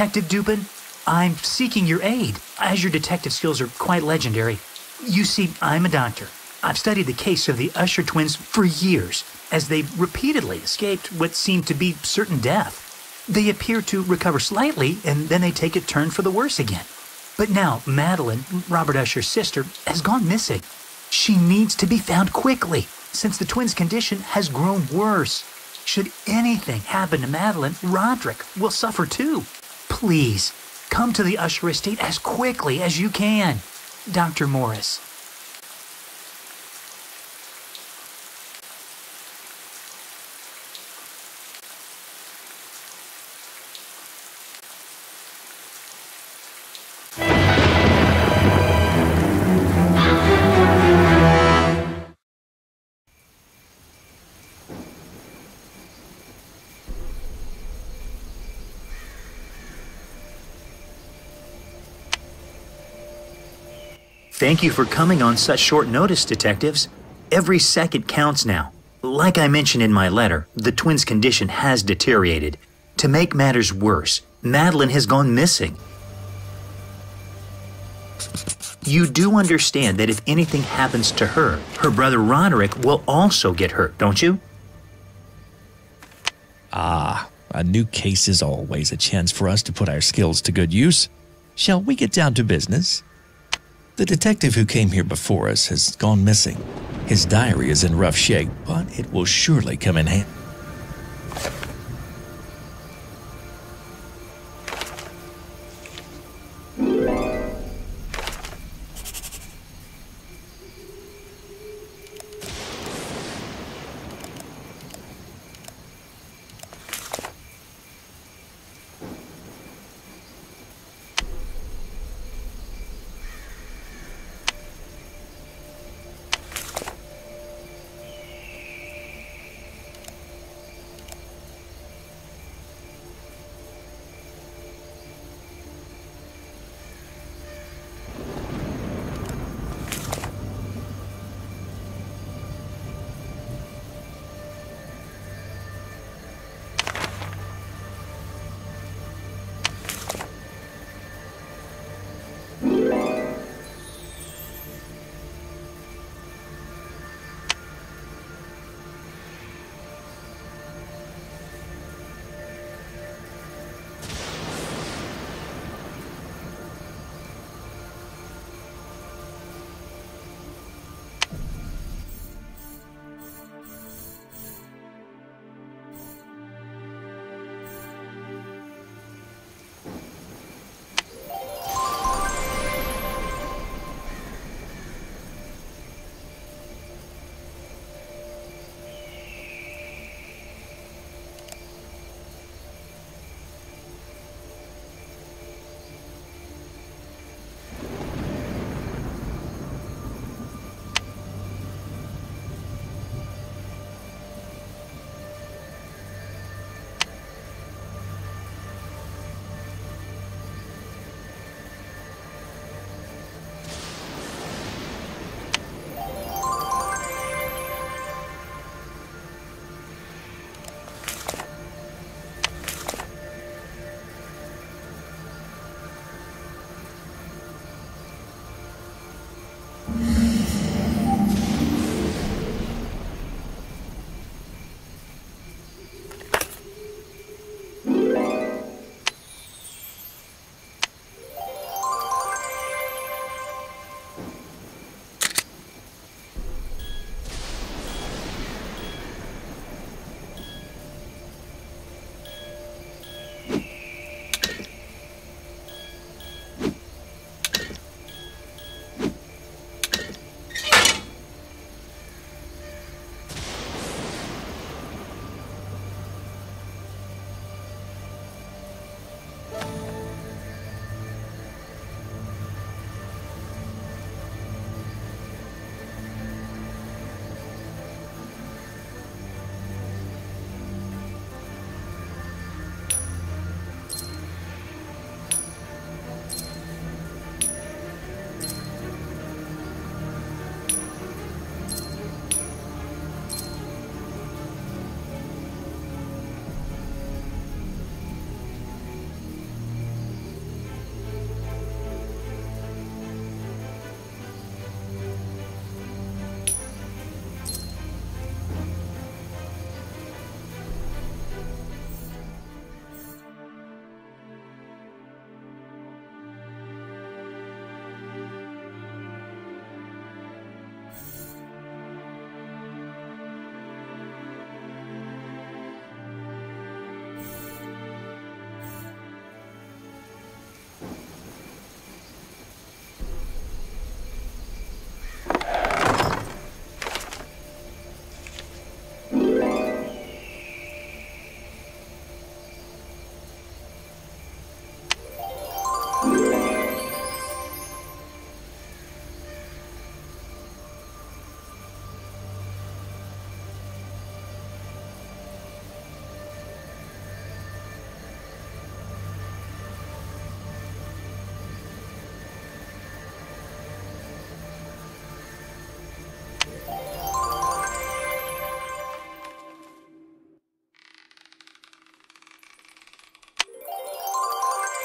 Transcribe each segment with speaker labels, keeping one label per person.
Speaker 1: Detective Dupin, I'm seeking your aid, as your detective skills are quite legendary. You see, I'm a doctor. I've studied the case of the Usher twins for years, as they repeatedly escaped what seemed to be certain death. They appear to recover slightly, and then they take a turn for the worse again. But now, Madeline, Robert Usher's sister, has gone missing. She needs to be found quickly, since the twins' condition has grown worse. Should anything happen to Madeline, Roderick will suffer too. Please, come to the Usher estate as quickly as you can. Dr. Morris. Thank you for coming on such short notice, detectives. Every second counts now. Like I mentioned in my letter, the twins' condition has deteriorated. To make matters worse, Madeline has gone missing. You do understand that if anything happens to her, her brother Roderick will also get hurt, don't you?
Speaker 2: Ah, a new case is always a chance for us to put our skills to good use. Shall we get down to business? The detective who came here before us has gone missing. His diary is in rough shape, but it will surely come in handy.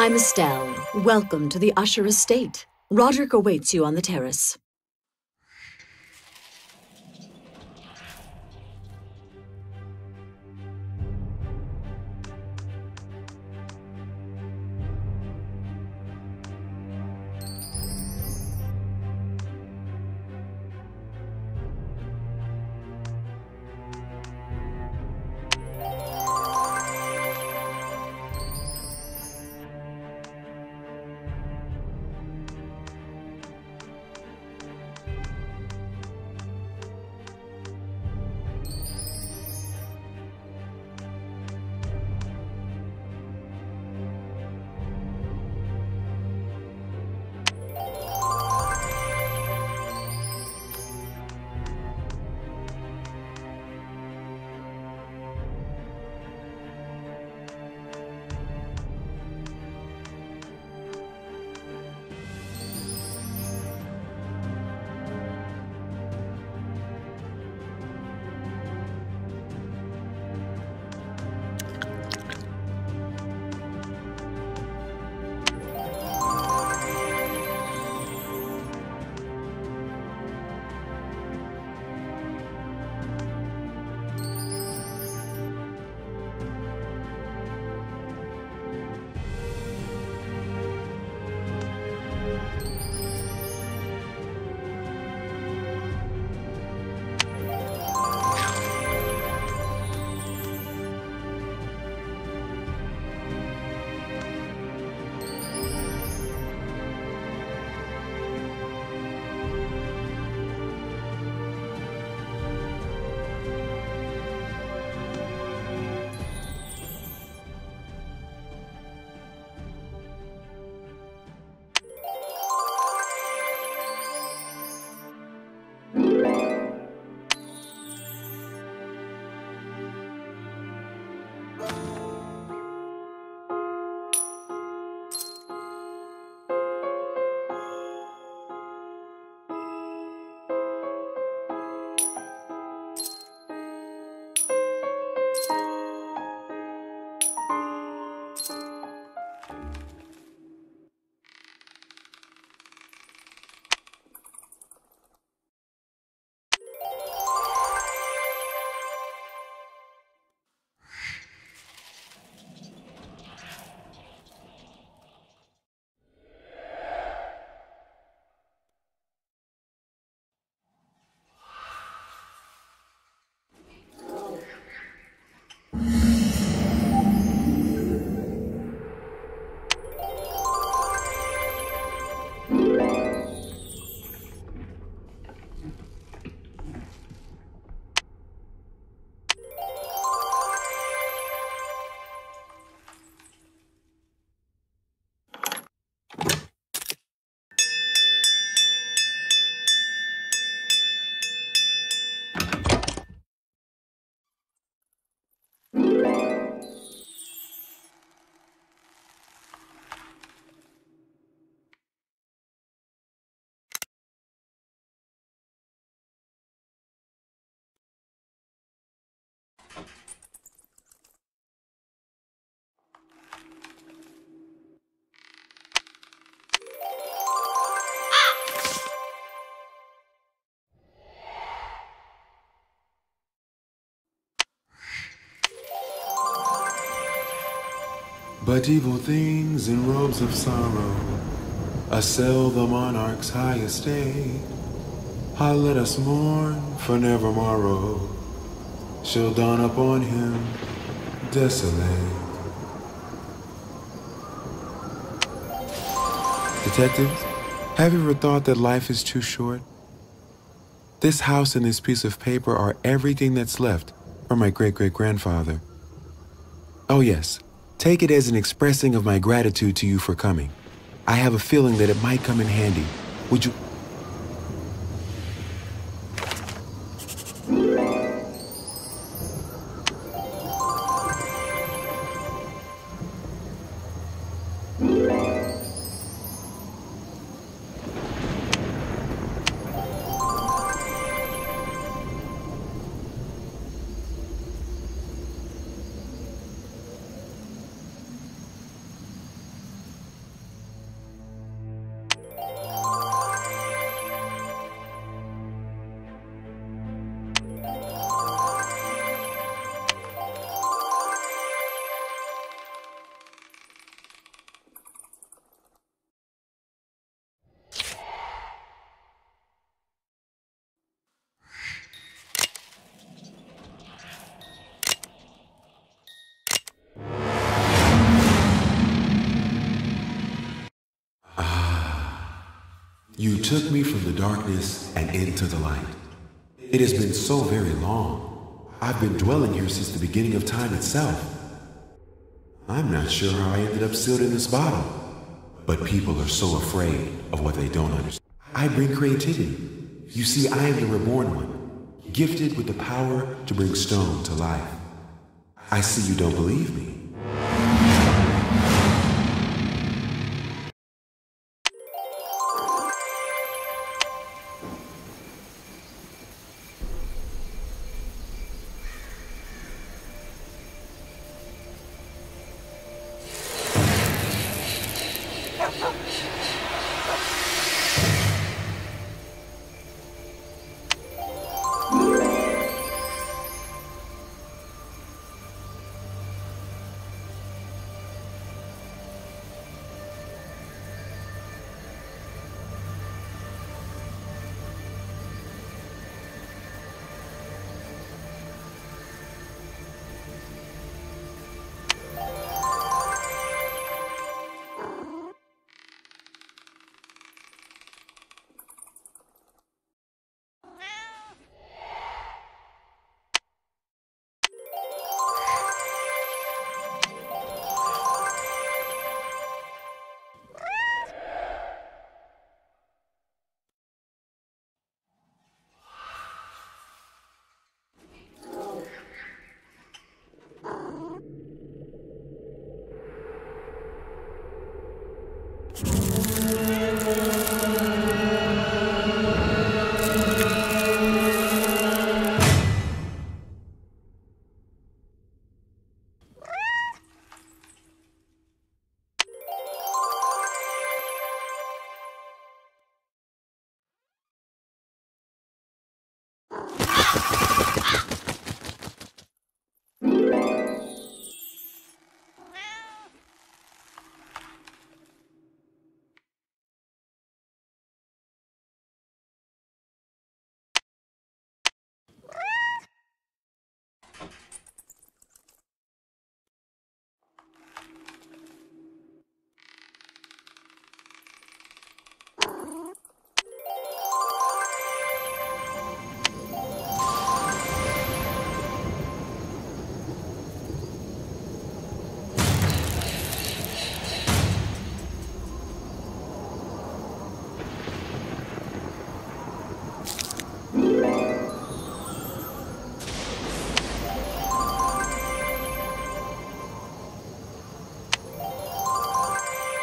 Speaker 3: I'm Estelle. Welcome to the Usher Estate. Roderick awaits you on the terrace.
Speaker 4: But evil things in robes of sorrow assail the monarch's high estate. Ah, let us mourn, for never morrow shall dawn upon him desolate. Detectives, have you ever thought that life is too short? This house and this piece of paper are everything that's left from my great great grandfather. Oh, yes, take it as an expressing of my gratitude to you for coming. I have a feeling that it might come in handy. Would you? You took me from the darkness and into the light. It has been so very long. I've been dwelling here since the beginning of time itself. I'm not sure how I ended up sealed in this bottle. But people are so afraid of what they don't understand. I bring creativity. You see, I am the reborn one, gifted with the power to bring stone to life. I see you don't believe me.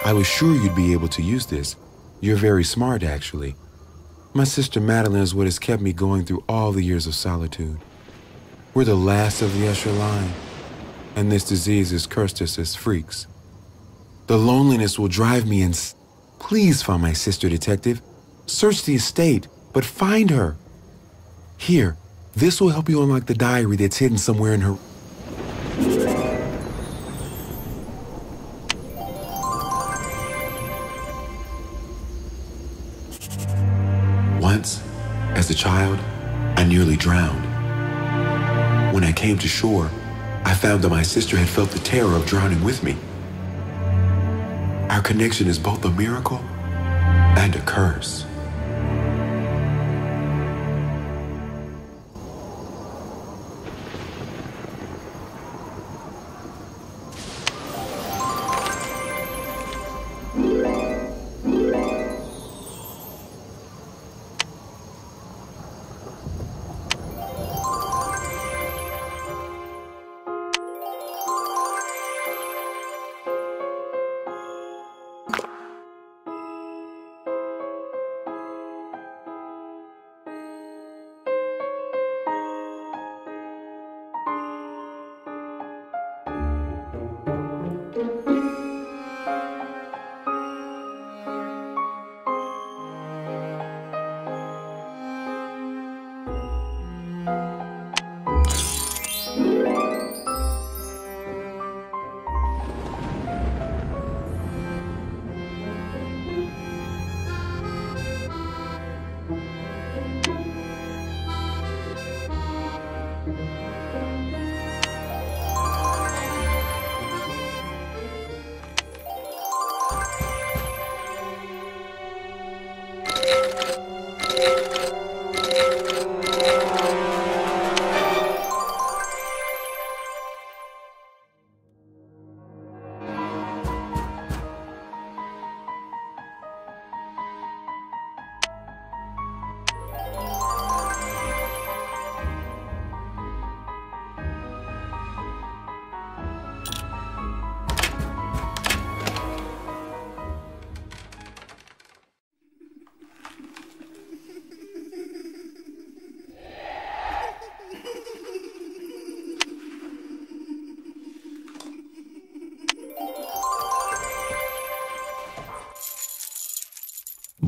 Speaker 4: I was sure you'd be able to use this. You're very smart, actually. My sister Madeline is what has kept me going through all the years of solitude. We're the last of the Usher line, and this disease has cursed us as freaks. The loneliness will drive me ins. Please find my sister, detective. Search the estate, but find her. Here, this will help you unlock the diary that's hidden somewhere in her. As a child, I nearly drowned. When I came to shore, I found that my sister had felt the terror of drowning with me. Our connection is both a miracle and a curse.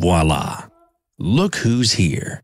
Speaker 2: Voila! Look who's here.